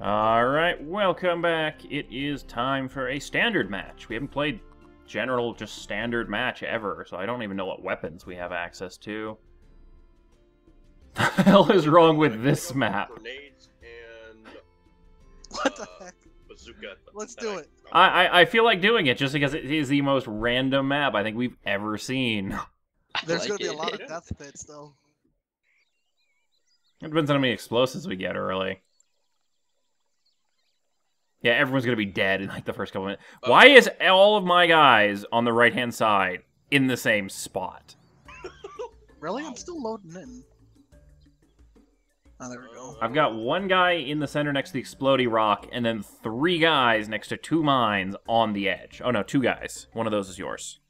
Alright, welcome back. It is time for a standard match. We haven't played general, just standard match ever, so I don't even know what weapons we have access to. The hell is wrong with this map? Grenades and What the uh, heck? bazooka. Let's do it. I, I, I feel like doing it just because it is the most random map I think we've ever seen. There's like gonna be a lot of death pits though. It depends on how many explosives we get early. Yeah, everyone's gonna be dead in like the first couple minutes. Oh. Why is all of my guys on the right hand side in the same spot? Really? I'm still loading in. Oh, there we go. I've got one guy in the center next to the explodey rock, and then three guys next to two mines on the edge. Oh no, two guys. One of those is yours.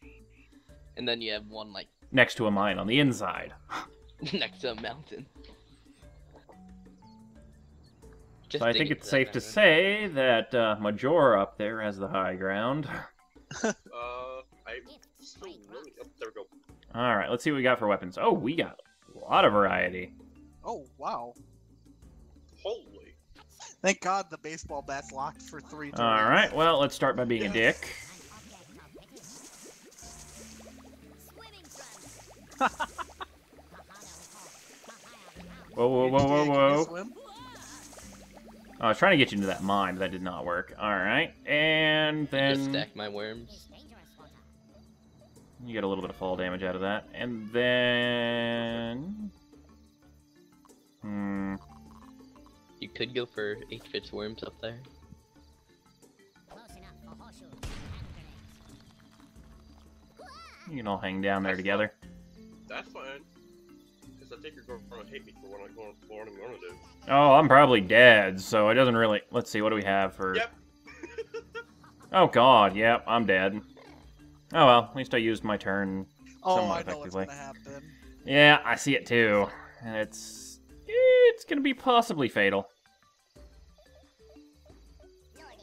And then you have one like Next to a mine on the inside. next to a mountain. Just So I think it's for that safe to say that uh, Majora up there has the high ground. Uh, I still really. Oh, there we go. All right, let's see what we got for weapons. Oh, we got a lot of variety. Oh wow! Holy. Thank God the baseball bat's locked for three. All right, well, let's start by being a dick. Whoa, whoa, whoa, whoa, whoa! Swim? I was trying to get you into that mine, but that did not work. All right, and Just then stack my worms. you get a little bit of fall damage out of that, and then hmm, You could go for H Fitz worms up there. you can all hang down there together. That's fine. Because I think you're going to hate me for what I'm going, what I'm going to do. Oh, I'm probably dead, so it doesn't really. Let's see, what do we have for? Yep. Oh God, yep, I'm dead. Oh well, at least I used my turn. Oh, Somewhat I know what's effectively. gonna happen. Yeah, I see it too, and it's it's gonna be possibly fatal.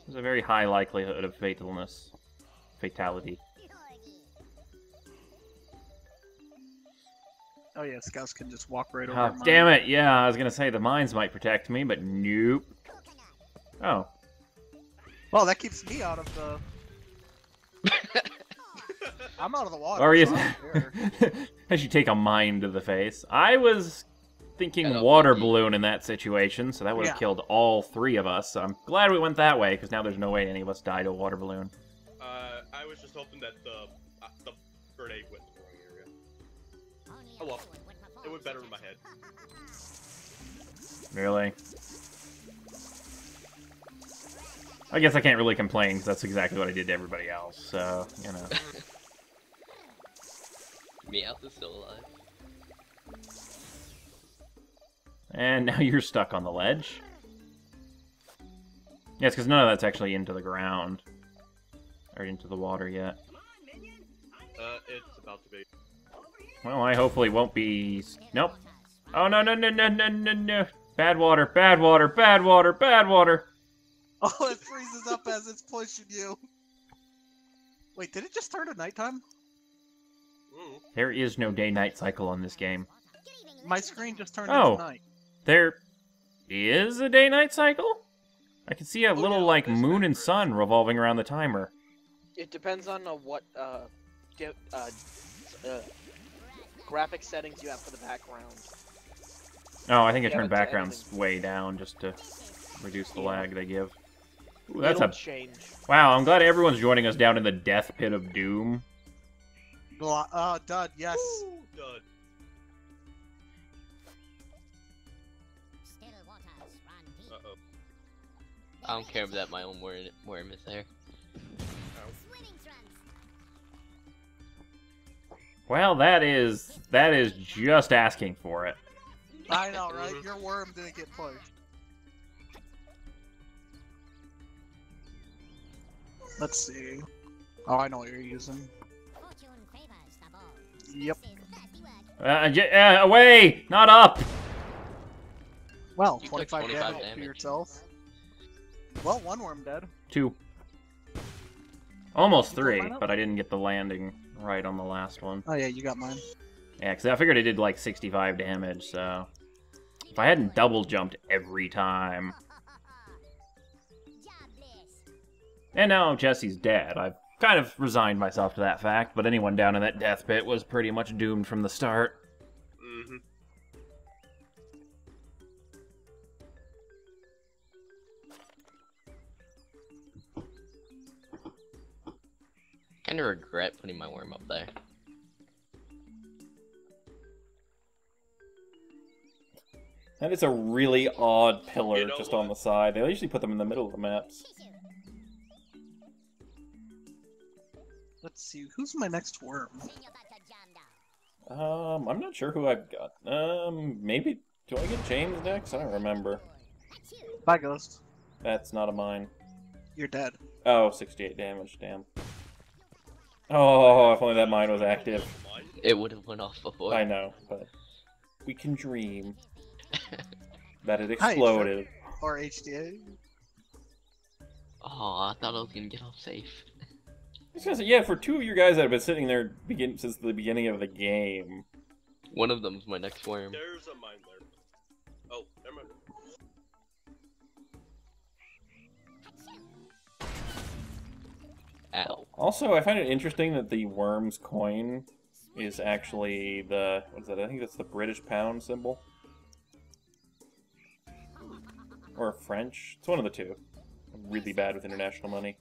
There's a very high likelihood of fatalness, fatality. Oh yeah, scouts can just walk right over. Oh, mine. damn it! Yeah, I was gonna say the mines might protect me, but nope. Oh, Well, that keeps me out of the. I'm out of the water. or you? so I don't. As you take a mine to the face. I was thinking water think balloon in that situation, so that would have Yeah. killed all three of us. So I'm glad we went that way, because now there's no way any of us died to a water balloon. Uh, I was just hoping that the uh, the grenade went Oh well. It went better in my head. Really? I guess I can't really complain, because that's exactly what I did to everybody else, so, you know. Meowth is still alive. And now you're stuck on the ledge. Yes, because none of that's actually into the ground. Or into the water yet. Uh, it's about to be. Well, I hopefully won't be... Nope. Oh, no, no, no, no, no, no, no. Bad water, bad water, bad water, bad water. Oh, it freezes up as it's pushing you. Wait, did it just turn to nighttime? Mm. There is no day-night cycle on this game. My screen just turned Oh. into night. There is a day-night cycle? I can see a Oh, little, yeah, like, moon and sun revolving around the timer. It depends on uh, what uh, uh, uh, graphic settings you have for the background. Oh, I think I turned backgrounds way down just to reduce the Yeah. lag they give. Ooh, that's a It'll change. wow. I'm glad everyone's joining us down in the death pit of doom. Gla- Oh, dud, yes. Ooh, dud. Uh oh. I don't care about that my own worm, worm is there. Well, that is that is just asking for it. I know, right? Your worm didn't get pushed. Let's see. Oh, I know what you're using. Yep. Uh, uh, away, not up. Well, You 25, 25 damage, to yourself. Well, one worm dead. Two. Almost You three, but I didn't get the landing right on the last one. Oh yeah, you got mine. Yeah, because I figured it did like 65 damage, so... If I hadn't double jumped every time... And now Jesse's dead. I've kind of resigned myself to that fact, but anyone down in that death pit was pretty much doomed from the start. Mm-hmm. Kind of regret putting my worm up there. That is a really odd pillar You know just what? on the side. They usually put them in the middle of the maps. Let's see, who's my next worm? Um, I'm not sure who I've got. Um, maybe do I get James next? I don't remember. Bye, Ghost. That's not a mine. You're dead. Oh, 68 damage. Damn. Oh, if only that mine was active. It would have went off before. I know, but we can dream that it Hi, exploded. Or HDA. Oh, I thought I was gonna get off safe. I was gonna say, yeah, for two of you guys that have been sitting there begin since the beginning of the game. One of them's my next worm. There's a mine there. Oh, never mind. Ow. Also, I find it interesting that the worm's coin is actually the what is that? I think that's the British pound symbol. Or French. It's one of the two. I'm really bad with international money.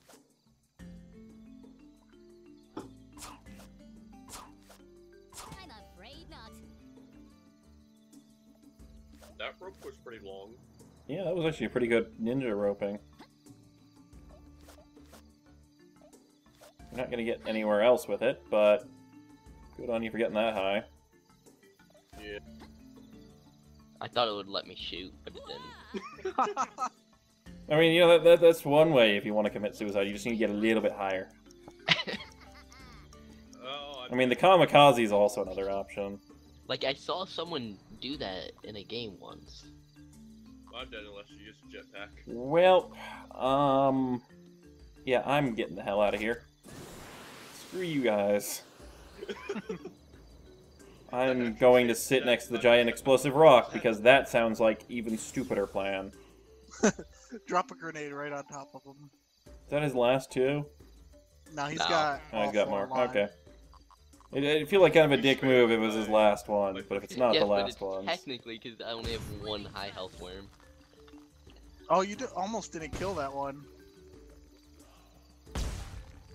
I'm afraid not. That rope was pretty long. Yeah, that was actually a pretty good ninja roping. You're not gonna get anywhere else with it, but good on you for getting that high. Yeah. I thought it would let me shoot, but it didn't. I mean, you know, that, that, that's one way if you want to commit suicide. You just need to get a little bit higher. Oh, I mean, the kamikaze is also another option. Like I saw someone do that in a game once. I'm dead unless you use a jetpack. Well, um, yeah, I'm getting the hell out of here. Screw you guys. I'm going to sit next to the giant explosive rock because that sounds like even stupider plan. Drop a grenade right on top of him. Is that his last two? Now he's No. got. Oh, he's got more. line. Okay. It, it'd feel like kind of a dick move if it was his last one, but if it's not yes, the but last it's one, technically because I only have one high health worm. Oh, you did, almost didn't kill that one.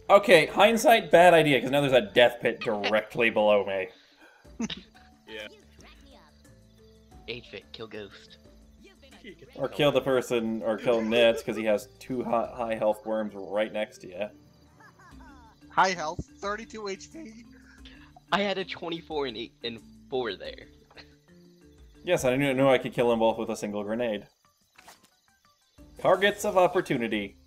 okay. Hindsight, bad idea because now there's a death pit directly below me. Yeah. You crack me up. H-Fit, kill Ghost. You've been You get Or kill the person, or kill Nitz because he has two high, high health worms right next to you. High health, 32 HP. I had a 24 and 8 and 4 there. Yes, I knew, knew I could kill them both with a single grenade. Targets of opportunity.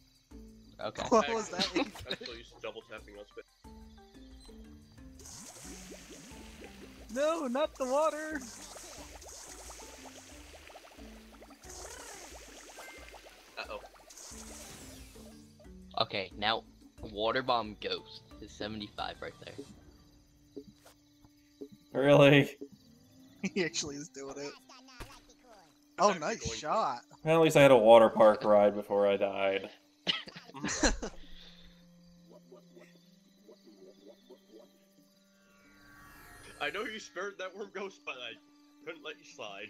Okay. What was that? I'm still used to double tapping on spit. No, not the water. Uh oh. Okay, now Water Bomb Ghost is 75 right there. Really? He actually is doing it. Oh, nice shot. Well, at least I had a water park ride before I died. I know you spared that worm ghost, but I couldn't let you slide.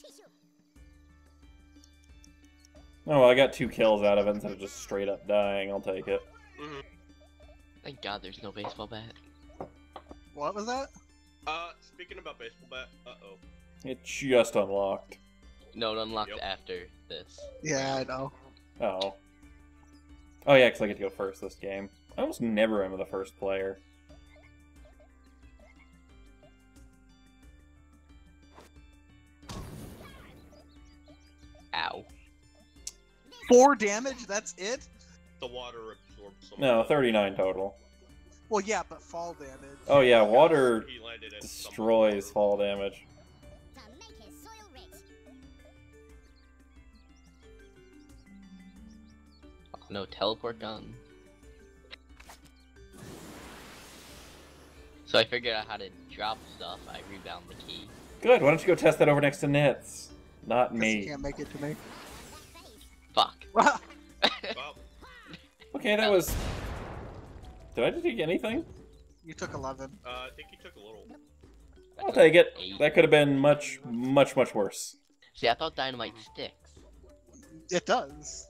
Tissue. Oh, well, I got two kills out of it instead of just straight up dying. I'll take it. Thank God there's no baseball bat. What was that? Uh, speaking about baseball bat, uh oh. It just unlocked. No, it unlocked Yep. after this. Yeah, I know. Oh. Oh yeah, because I get to go first this game. I almost never am the first player. Four damage. That's it. The water absorbed some. No, 39 total. Well, yeah, but fall damage. Oh yeah, water He landed in some- destroys fall damage. To make his soil rich. No teleport gun. So I figured out how to drop stuff. I rebound the key. Good. Why don't you go test that over next to Nits? Not 'Cause he me. can't make it to me. Fuck. Well, Okay, that was. Did I take anything? You took 11. Uh, I think he took a little. I I'll take it. eight. That could have been much, much, much worse. See, I thought dynamite sticks. It does.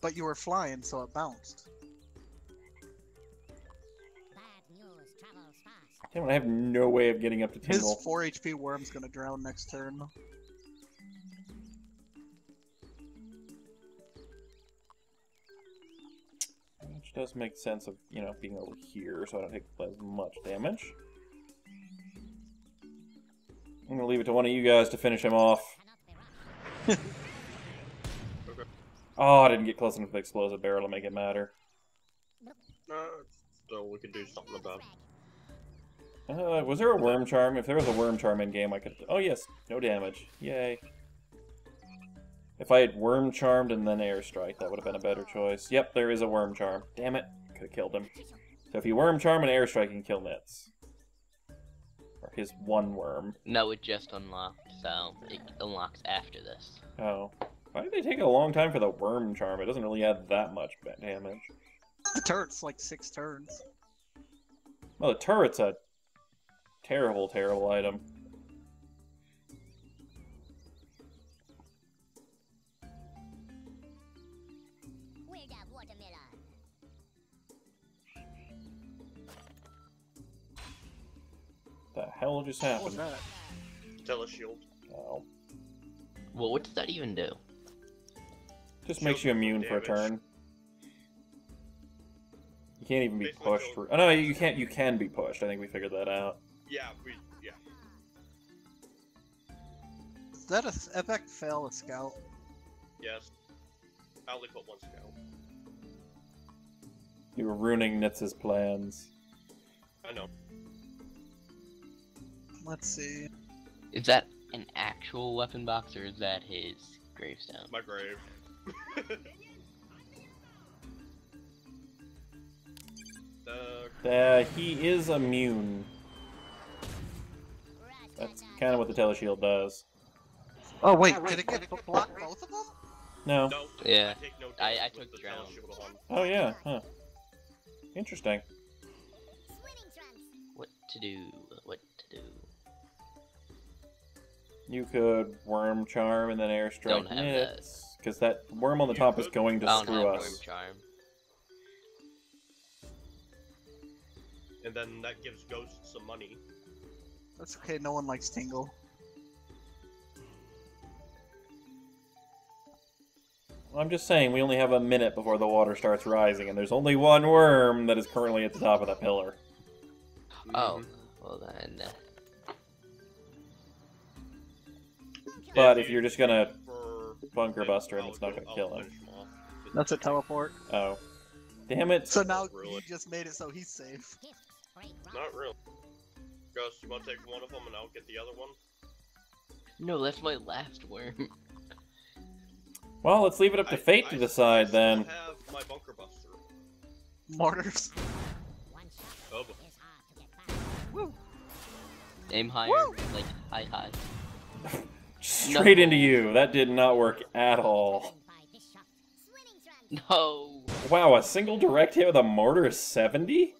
But you were flying, so it bounced. Bad news travels fast. Damn I have no way of getting up to His Tingle. 4 HP worm's gonna drown next turn. Does make sense of, you know, being over here, so I don't take as much damage. I'm gonna leave it to one of you guys to finish him off. Cannot be rushed. Okay. Oh, I didn't get close enough to the explosive barrel to make it matter. Uh, so we can do something about it. Uh, was there a worm charm? If there was a worm charm in game, I could. Oh yes, no damage. Yay. If I had worm charmed and then airstrike, that would have been a better choice. Yep, there is a worm charm. Damn it, could have killed him. So if you worm charm and airstrike, you can kill Nits. Or his one worm. No, it just unlocked, so it unlocks after this. Oh, why did they take a long time for the worm charm? It doesn't really add that much damage. The turret's like 6 turns. Well, the turret's a terrible, terrible item. The hell just What was happened? that? Teleshield. Oh. Well, what does that even do? Just makes you Shield immune for a turn. You can't even be Basically pushed. For... Oh no, you can't. You can be pushed. I think we figured that out. Yeah, we. Yeah. Is that a epic fail a scout? Yes. I only put one scout. You were ruining Nitz's plans. I know. Let's see. Is that an actual weapon box or is that his gravestone? My grave. uh, Uh, he is immune. That's kind of what the teleshield does. Oh wait, did it get b- block both of them? No. no. Yeah. I take no I- I took the drown. Oh yeah. Huh. Interesting. What to do? You could worm charm and then airstrike Don't have that. Because that worm on the You top is going to I don't screw have us. worm charm. And then that gives ghosts some money. That's okay, no one likes Tingle. I'm just saying, we only have a minute before the water starts rising, and there's only one worm that is currently at the top of that pillar. Oh, Mhm. well then. But if you're just gonna bunker buster him, it's not gonna kill him. finish him off. That's a teleport. Oh. Damn it. So now Really? you just made it so he's safe. Gifts. Great rock. Not real. Ghost, you want to take one of them and I'll get the other one? no, that's my last worm. Well, let's leave it up to I- fate I to decide I then. still have my bunker buster. Mortars. One shot Oh, but is hard to get past. Aim higher, like high high. Straight into you. That did not work at all. Threatened by this shot. Swimming trunks. No. Wow, a single direct hit with a mortar is 70?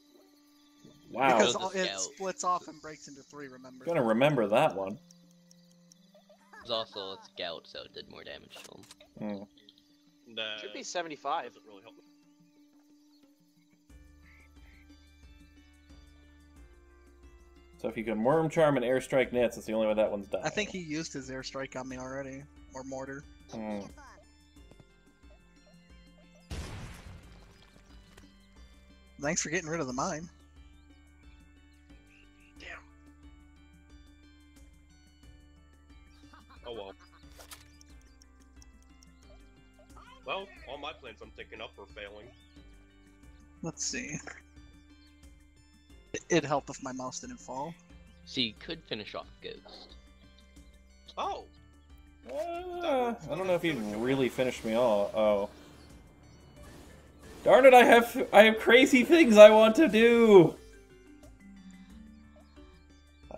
Wow. Because all- it splits off and breaks into three, remember? Gonna remember that one. It was also a scout, so it did more damage to him. Hmm. nah, Should be 75. doesn't really help So if you can worm charm and airstrike nits, it's the only way that one's done. I think he used his airstrike on me already. Or mortar. Hmm. Thanks for getting rid of the mine. Damn. Oh well. Well, all my plans I'm thinking up are failing. Let's see. It- It'd help if my mouse didn't fall. So you could finish off Ghost. Oh! Uh, I don't know if he really finished me all. Oh. Darn it, I have I have crazy things I want to do!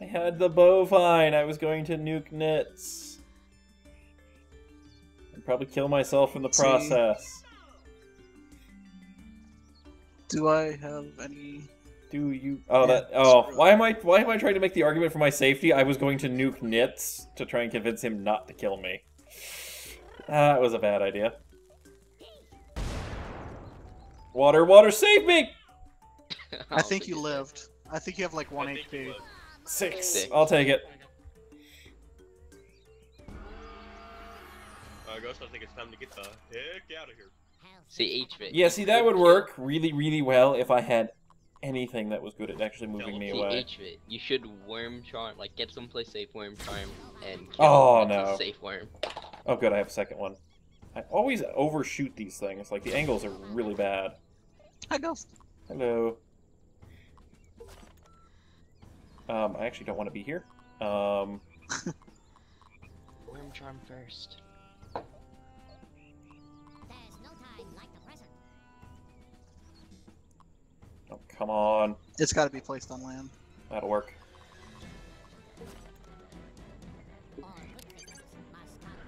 I had the bovine, I was going to nuke nits. I'd probably kill myself in the See. process. Do I have any? Do you? Oh, that. Oh, screw why am I? Why am I trying to make the argument for my safety? I was going to nuke Nits to try and convince him not to kill me. That was a bad idea. Water, water, save me! I don't think you lived. I think you have like one HP. Six. Six. I'll take it. Uh, Ghost, I think it's time to get the heck out of here. See, HVIT. Yeah, see, that would work really, really well if I had anything that was good at actually moving me See, away. HVIT. You should worm charm, like get someplace safe worm charm and kill Oh, with a no. safe worm. Oh, good, I have a second one. I always overshoot these things. Like, the angles are really bad. Hi, Ghost. Hello. Um, I actually don't want to be here. Um, Worm charm first. Come on. It's got to be placed on land. That'll work. All good things must come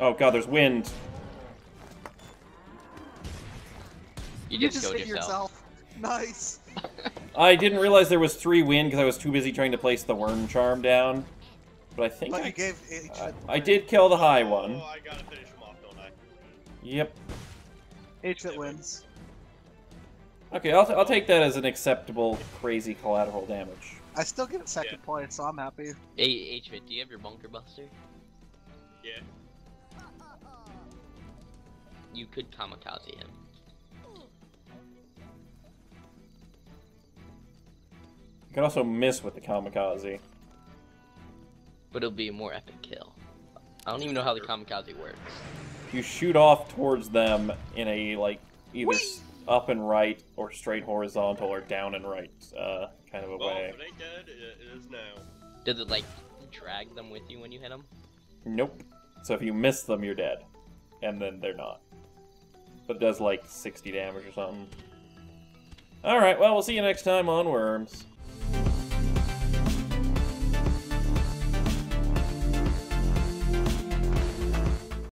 Oh god, there's wind. You, You just, just killed hit yourself. yourself. Nice. I didn't realize there was three wind because I was too busy trying to place the worm charm down. But I think But I, you gave H. Uh, I, I did kill the high Oh, one. I gotta finish him off, don't I? Yep. H fit wins. Okay, I'll, I'll take that as an acceptable crazy collateral damage. I still get a second Yeah. place, so I'm happy. Hey, HVIT, do you have your bunker buster? Yeah. You could kamikaze him. You can also miss with the kamikaze. But it'll be a more epic kill. I don't even know how the kamikaze works. You shoot off towards them in a, like, either s- up and right or straight horizontal or down and right uh, kind of a Well, way. if it dead, it, it is now. Does it like drag them with you when you hit them? Nope. So if you miss them, you're dead. And then they're not. But it does like 60 damage or something. Alright, well, we'll see you next time on Worms.